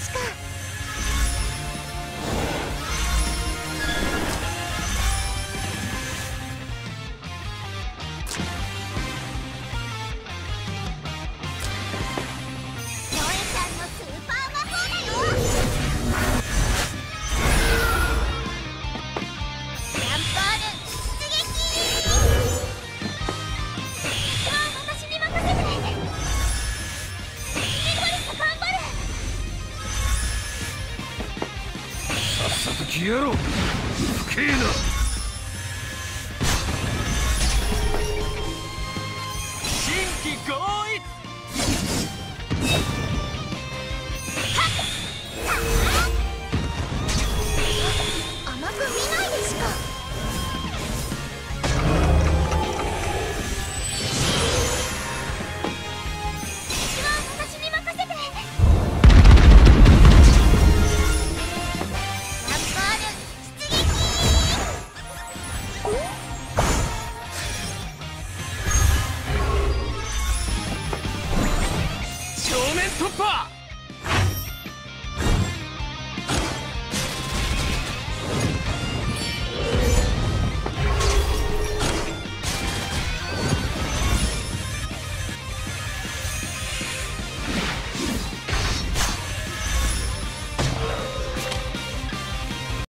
しか。消えろ。不敬な。突破